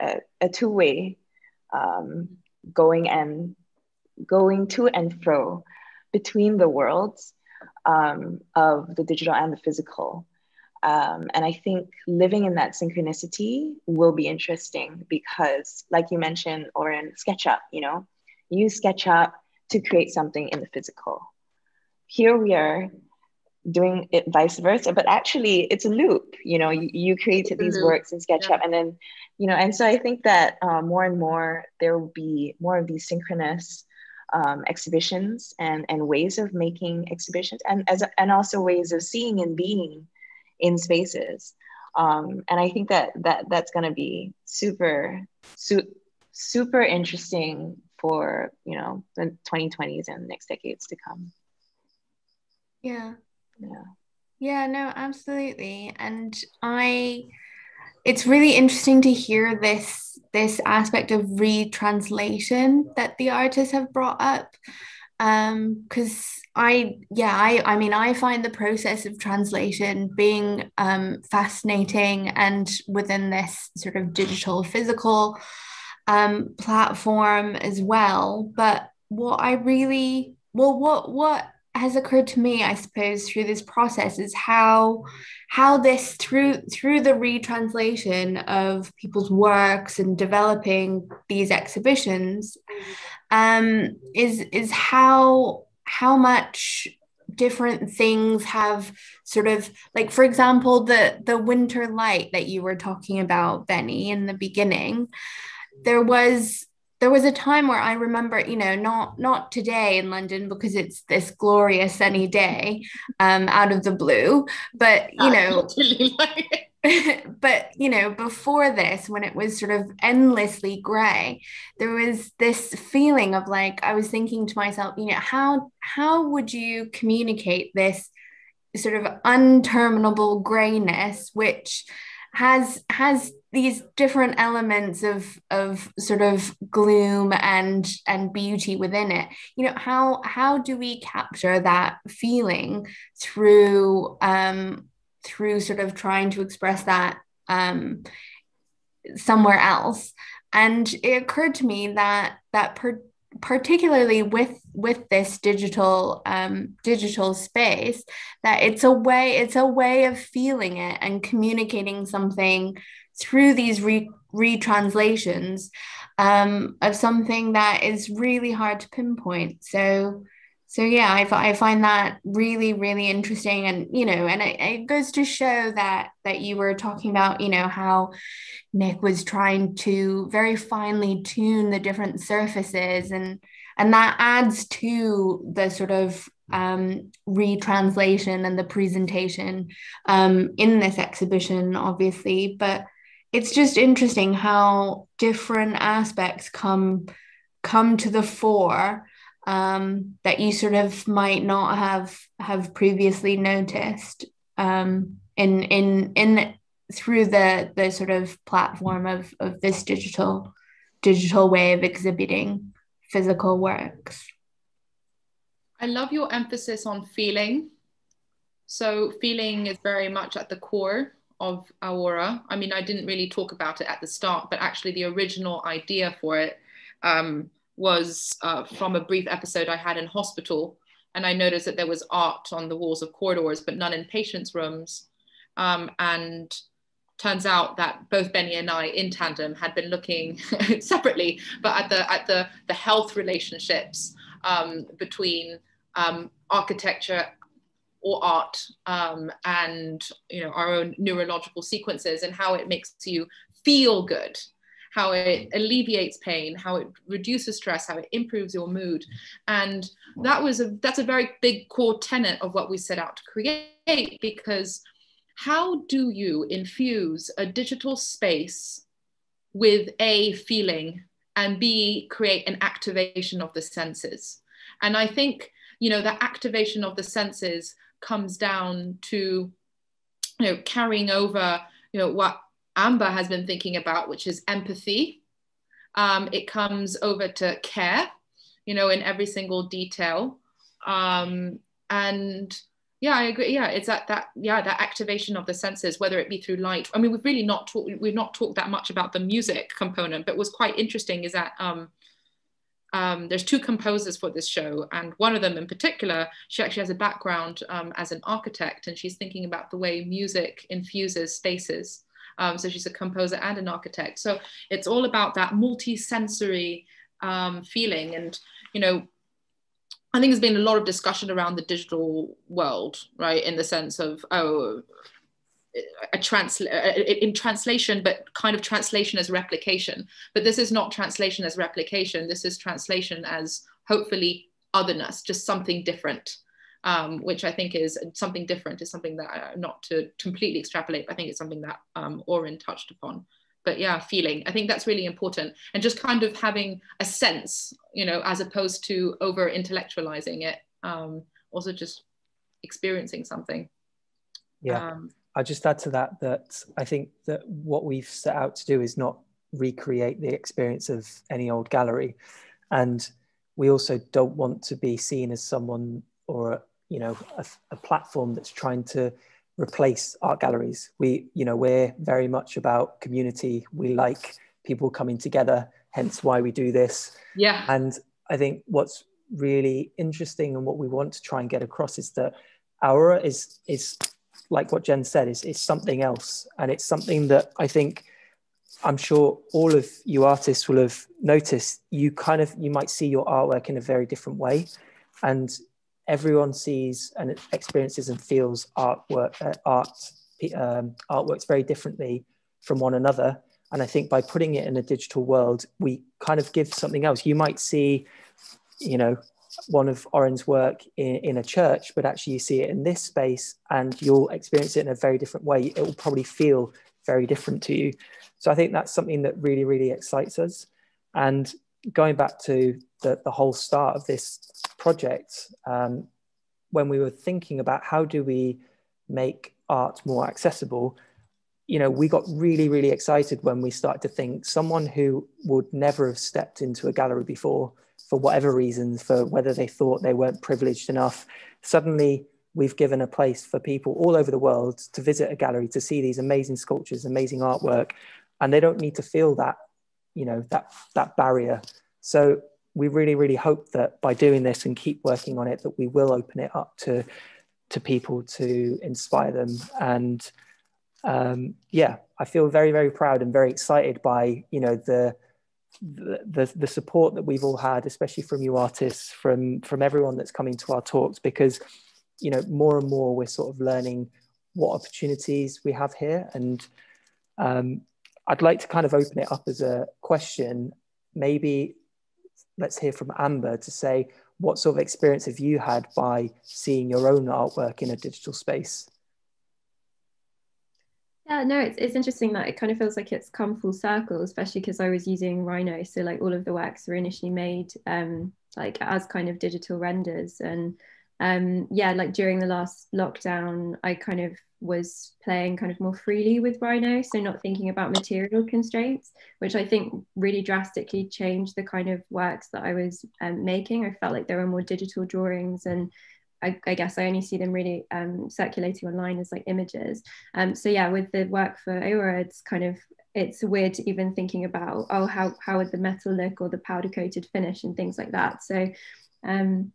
[SPEAKER 4] a, a two-way um, going and going to and fro between the worlds um, of the digital and the physical. Um, and I think living in that synchronicity will be interesting because, like you mentioned, or in SketchUp, you know, use SketchUp to create something in the physical. Here we are doing it vice versa, but actually it's a loop. You know, you, you created these works in SketchUp, yeah. and then, you know, and so I think that uh, more and more there will be more of these synchronous um, exhibitions and, and ways of making exhibitions and, as, and also ways of seeing and being in spaces. Um, and I think that, that that's going to be super, su- super interesting for, you know, the 2020s and next decades to come.
[SPEAKER 3] Yeah.
[SPEAKER 4] Yeah.
[SPEAKER 3] Yeah, no, absolutely. And I, it's really interesting to hear this this aspect of retranslation that the artists have brought up because um, I yeah I I mean I find the process of translation being um, fascinating and within this sort of digital physical um, platform as well. But what I really well what what has occurred to me i suppose through this process is how how this through through the retranslation of people's works and developing these exhibitions um, is is how how much different things have sort of like for example the the winter light that you were talking about benny in the beginning there was there was a time where I remember, you know, not not today in London because it's this glorious sunny day um, out of the blue, but you know, but you know, before this, when it was sort of endlessly grey, there was this feeling of like I was thinking to myself, you know, how how would you communicate this sort of unterminable greyness, which has has these different elements of of sort of gloom and and beauty within it. You know how how do we capture that feeling through um through sort of trying to express that um somewhere else? And it occurred to me that that per- particularly with with this digital um, digital space that it's a way it's a way of feeling it and communicating something through these re- retranslations um, of something that is really hard to pinpoint. So so yeah I, I find that really really interesting. And you know and it, it goes to show that that you were talking about you know how nick was trying to very finely tune the different surfaces. And and that adds to the sort of um, retranslation and the presentation um, in this exhibition obviously. But it's just interesting how different aspects come come to the fore um, that you sort of might not have have previously noticed um, in in in through the the sort of platform of of this digital digital way of exhibiting physical works.
[SPEAKER 1] I love your emphasis on feeling. So feeling is very much at the core of AORA. I mean, I didn't really talk about it at the start, but actually the original idea for it um, was uh, from a brief episode I had in hospital. And I noticed that there was art on the walls of corridors, but none in patients' rooms. Um, and turns out that both Benny and I in tandem had been looking separately, but at the at the the health relationships um, between um, architecture or art um, and you know our own neurological sequences and how it makes you feel good how it alleviates pain, how it reduces stress, how it improves your mood. And that was a that's a very big core tenet of what we set out to create because how do you infuse a digital space with a feeling and b create an activation of the senses and i think you know the activation of the senses comes down to you know carrying over you know what Amba has been thinking about, which is empathy. Um, it comes over to care, you know, in every single detail. Um, and yeah, I agree. Yeah, it's that that yeah that activation of the senses, whether it be through light. I mean, we've really not talked we've not talked that much about the music component, but what's quite interesting is that um, um, there's two composers for this show, and one of them in particular, she actually has a background um, as an architect, and she's thinking about the way music infuses spaces. Um, so she's a composer and an architect. So it's all about that multi-sensory um, feeling. And, you know, I think there's been a lot of discussion around the digital world, right? In the sense of, oh, a transla- in translation, but kind of translation as replication. But this is not translation as replication. This is translation as hopefully otherness, just something different um, which I think is something different, is something that uh, not to completely extrapolate, but I think it's something that um, Oren touched upon. But yeah, feeling, I think that's really important. And just kind of having a sense, you know, as opposed to over intellectualizing it, um, also just experiencing something.
[SPEAKER 2] Yeah. Um, I just add to that that I think that what we've set out to do is not recreate the experience of any old gallery. And we also don't want to be seen as someone or you know a, a platform that's trying to replace art galleries. We, you know, we're very much about community. We like people coming together, hence why we do this.
[SPEAKER 1] Yeah.
[SPEAKER 2] And I think what's really interesting and what we want to try and get across is that AORA is is like what Jen said, is is something else. And it's something that I think I'm sure all of you artists will have noticed you kind of you might see your artwork in a very different way. And everyone sees and experiences and feels artwork, uh, art, um, artworks very differently from one another. And I think by putting it in a digital world, we kind of give something else. You might see, you know, one of Oren's work in, in a church, but actually you see it in this space and you'll experience it in a very different way. It will probably feel very different to you. So I think that's something that really, really excites us. And going back to the, the whole start of this project, um, when we were thinking about how do we make art more accessible, you know, we got really, really excited when we started to think someone who would never have stepped into a gallery before for whatever reasons, for whether they thought they weren't privileged enough, suddenly we've given a place for people all over the world to visit a gallery to see these amazing sculptures, amazing artwork, and they don't need to feel that you know that that barrier. So we really really hope that by doing this and keep working on it that we will open it up to to people to inspire them. And um, yeah i feel very very proud and very excited by you know the the, the support that we've all had especially from you artists from from everyone that's coming to our talks because you know more and more we're sort of learning what opportunities we have here and um, I'd like to kind of open it up as a question. Maybe let's hear from Amba to say what sort of experience have you had by seeing your own artwork in a digital space?
[SPEAKER 7] Yeah, no, it's, it's interesting that it kind of feels like it's come full circle, especially because I was using Rhino. So like all of the works were initially made um, like as kind of digital renders. And um, yeah, like during the last lockdown, I kind of was playing kind of more freely with Rhino, so not thinking about material constraints, which I think really drastically changed the kind of works that I was um, making. I felt like there were more digital drawings and I, I, guess I only see them really um, circulating online as like images. Um, so yeah, with the work for AORA, it's kind of it's weird even thinking about oh how how would the metal look or the powder coated finish and things like that. So um,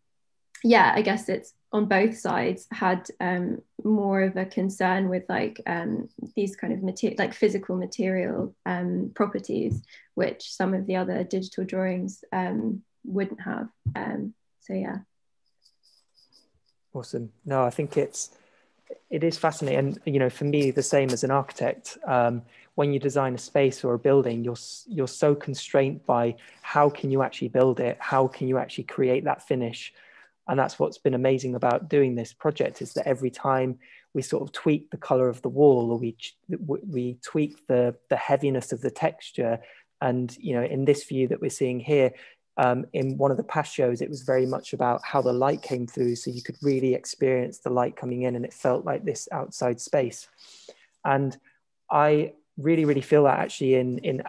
[SPEAKER 7] yeah, I guess it's on both sides had um, more of a concern with like um, these kind of material, like physical material um, properties, which some of the other digital drawings um, wouldn't have. Um, so yeah.
[SPEAKER 2] Awesome. No, I think it's it is fascinating, and you know, for me, the same as an architect. Um, when you design a space or a building, you're you're so constrained by how can you actually build it, how can you actually create that finish and that's what's been amazing about doing this project is that every time we sort of tweak the color of the wall or we we tweak the the heaviness of the texture and you know in this view that we're seeing here um, in one of the past shows it was very much about how the light came through so you could really experience the light coming in and it felt like this outside space. And i really really feel that actually in in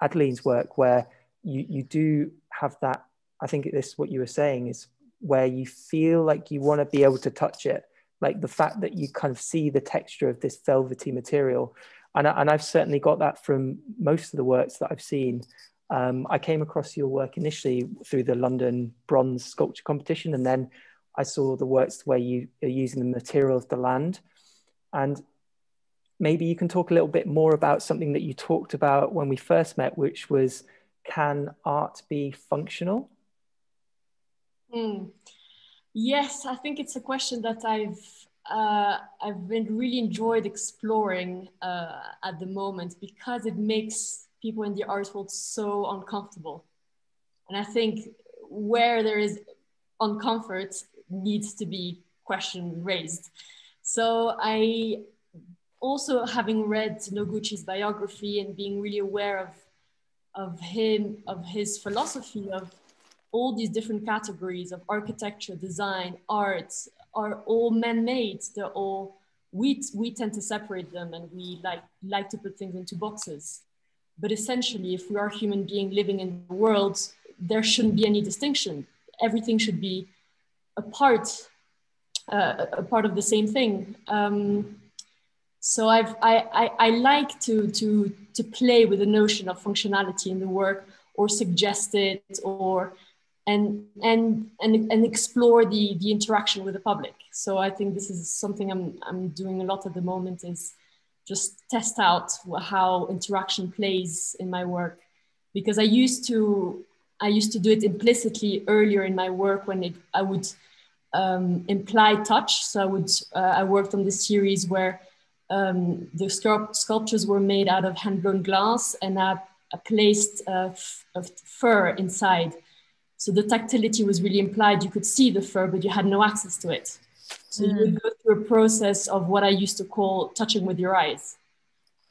[SPEAKER 2] adeline's work where you you do have that i think this what you were saying is where you feel like you want to be able to touch it like the fact that you kind of see the texture of this velvety material. And, I, and i've certainly got that from most of the works that i've seen um, i came across your work initially through the london bronze sculpture competition and then i saw the works where you are using the material of the land and maybe you can talk a little bit more about something that you talked about when we first met which was can art be functional
[SPEAKER 6] Mm. Yes, I think it's a question that I've uh, I've been really enjoyed exploring uh, at the moment because it makes people in the art world so uncomfortable, and I think where there is uncomfort needs to be question raised. So I also having read Noguchi's biography and being really aware of of him of his philosophy of all these different categories of architecture, design, arts are all man-made. They're all we we tend to separate them and we like like to put things into boxes. But essentially, if we are human being living in the world, there shouldn't be any distinction everything should be a part, uh, a part of the same thing. Um, so I've, I, I, I like to, to, to play with the notion of functionality in the work or suggest it or and and and, and explore the the interaction with the public so i think this is something i'm i'm doing a lot at the moment is just test out how interaction plays in my work because i used to i used to do it implicitly earlier in my work when it, i would um, imply touch so i would uh, i worked on this series where um, the sculptures were made out of hand-blown glass and i, I placed uh, fur inside so the tactility was really implied. You could see the fur, but you had no access to it. So mm. you would go through a process of what I used to call touching with your eyes.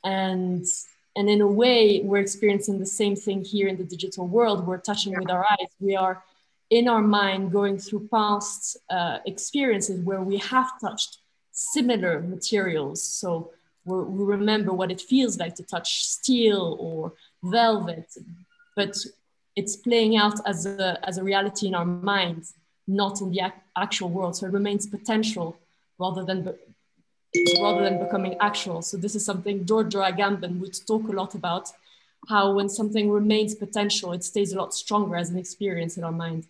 [SPEAKER 6] And and in a way, we're experiencing the same thing here in the digital world. We're touching yeah. with our eyes. We are in our mind going through past uh, experiences where we have touched similar materials. So we remember what it feels like to touch steel or velvet. But it's playing out as a, as a reality in our minds, not in the ac actual world. So it remains potential rather than, rather than becoming actual. So this is something Giorgio Agamben would talk a lot about, how when something remains potential, it stays a lot stronger as an experience in our mind.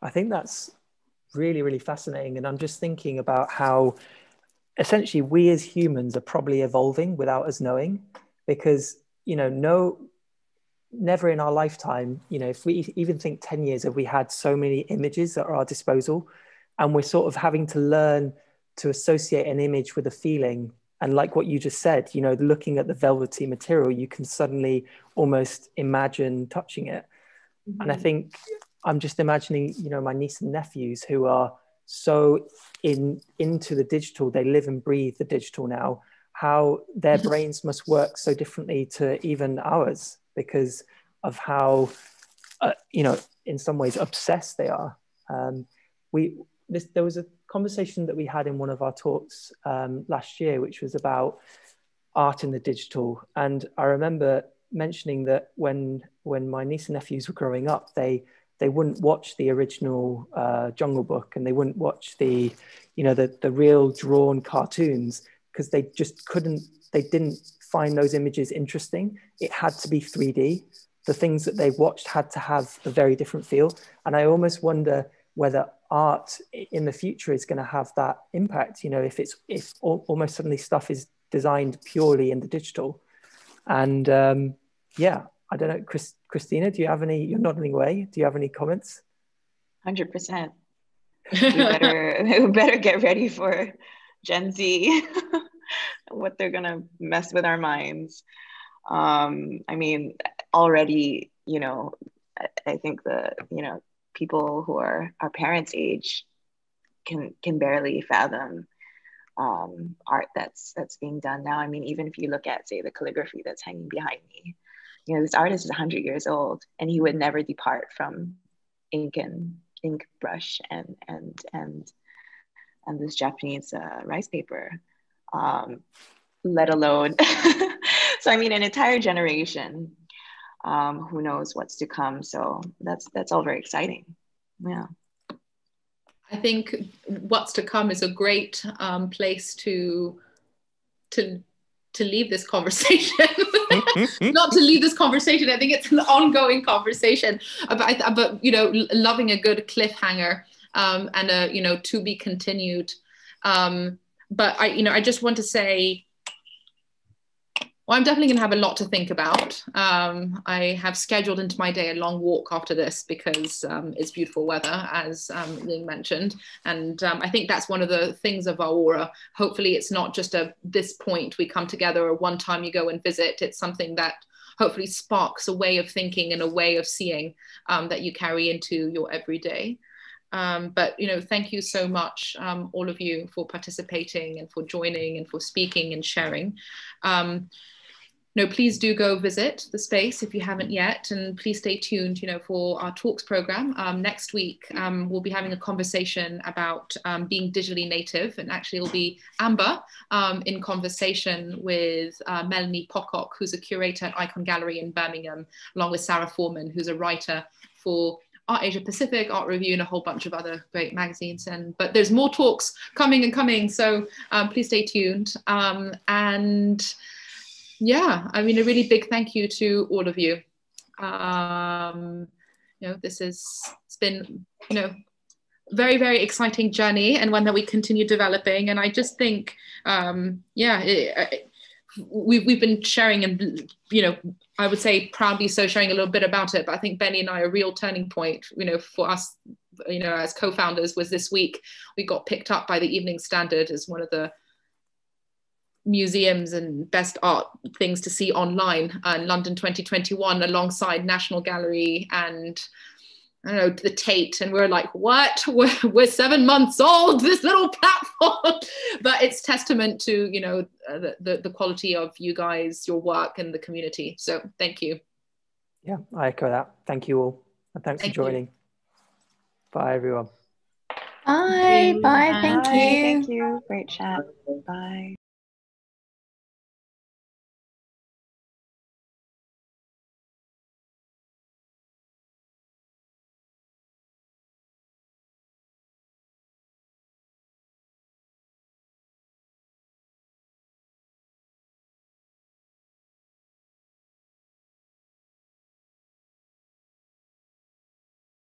[SPEAKER 2] I think that's really, really fascinating. And I'm just thinking about how essentially we as humans are probably evolving without us knowing because, you know, no, never in our lifetime, you know, if we even think 10 years, have we had so many images at our disposal? And we're sort of having to learn to associate an image with a feeling. And like what you just said, you know, looking at the velvety material, you can suddenly almost imagine touching it. Mm-hmm. And I mm-hmm. think I'm just imagining, you know, my niece and nephews who are so in into the digital, they live and breathe the digital now, how their brains must work so differently to even ours because of how, uh, you know, in some ways obsessed they are. Um, we this, there was a conversation that we had in one of our talks um, last year, which was about art in the digital, and I remember mentioning that when when my niece and nephews were growing up, they they wouldn't watch the original uh, Jungle Book and they wouldn't watch the, you know, the the real drawn cartoons because they just couldn't, they didn't find those images interesting. It had to be 3D. The things that they watched had to have a very different feel. And I almost wonder whether art in the future is going to have that impact. You know, if it's if almost suddenly stuff is designed purely in the digital. And um, yeah, I don't know, Chris, Christina, do you have any? You're nodding away. Do you have any comments?
[SPEAKER 4] Hundred percent. We better we better get ready for Gen Z. what they're gonna mess with our minds. Um, I mean, already, you know, I, I think the you know people who are our parents' age can can barely fathom um, art that's that's being done now. I mean, even if you look at say the calligraphy that's hanging behind me, you know, this artist is 100 years old, and he would never depart from ink and ink brush and and and and this Japanese uh, rice paper um, let alone. so I mean, an entire generation. Um, who knows what's to come? So that's that's all very exciting. Yeah.
[SPEAKER 1] I think what's to come is a great um, place to to to leave this conversation. Not to leave this conversation. I think it's an ongoing conversation. But, but you know, loving a good cliffhanger um, and a you know to be continued. Um, but I, you know, I just want to say, well, I'm definitely going to have a lot to think about. Um, I have scheduled into my day a long walk after this because um, it's beautiful weather, as um, Ying mentioned. And um, I think that's one of the things of our AORA. Hopefully, it's not just a this point we come together or one time you go and visit. It's something that hopefully sparks a way of thinking and a way of seeing um, that you carry into your everyday. Um, but you know, thank you so much, um, all of you, for participating and for joining and for speaking and sharing. Um, no, please do go visit the space if you haven't yet, and please stay tuned. You know, for our talks program um, next week, um, we'll be having a conversation about um, being digitally native, and actually, it'll be Amba in conversation with uh, Melanie Pocock, who's a curator at Ikon Gallery in Birmingham, along with Sarah Foreman, who's a writer for Art Asia Pacific, Art Review, and a whole bunch of other great magazines. And but there's more talks coming and coming, so um, please stay tuned. Um, and yeah, I mean, a really big thank you to all of you. Um, you know, this is it's been you know very very exciting journey and one that we continue developing. And I just think, um, yeah. It, it, we've, we've been sharing and you know i would say proudly so sharing a little bit about it but i think benny and i a real turning point you know for us you know as co-founders was this week we got picked up by the evening standard as one of the museums and best art things to see online uh, in London 2021 alongside National Gallery and I don't know the Tate and we're like what? We're, we're seven months old this little platform. But it's testament to you know uh, the, the, the quality of you guys your work and the community. So thank you.
[SPEAKER 2] Yeah I echo that. Thank you all and thanks thank for joining. You. bye everyone.
[SPEAKER 3] Bye bye, bye. thank you.
[SPEAKER 4] Thank you. Great chat. Bye